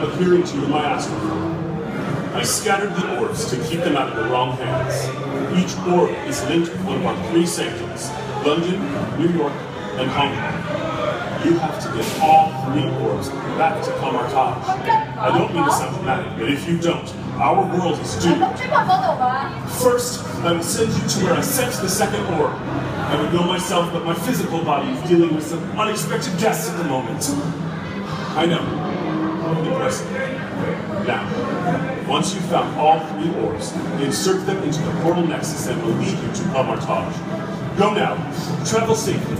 I'm appearing to you in my astral I scattered the orbs to keep them out of the wrong hands. Each orb is linked with one of our three sanctums, London, New York, and Hong Kong. You have to get all three orbs back to Kamar-Taj. I don't mean to sound dramatic, but if you don't, our world is doomed. First, I will send you to where I sent the second orb. I would know myself, but my physical body is dealing with some unexpected guests at the moment. I know. Impressive. Now, once you've found all three orbs, insert them into the portal nexus and will lead you to Kamar-Taj. Go now. Travel safely.